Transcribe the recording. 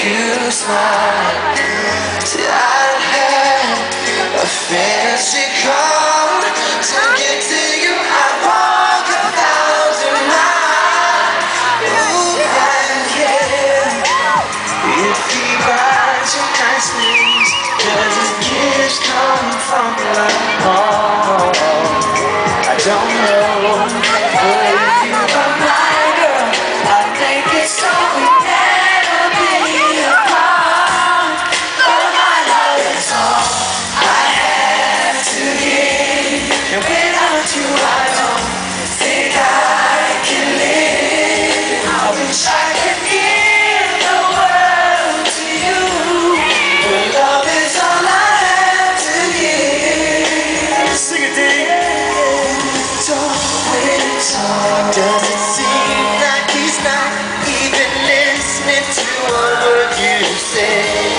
choose mine. I'd have a fancy car to get to you. I'd walk a thousand miles. Ooh, I can. If he buys you nice things, does his gifts come from love? Oh, I don't know. say.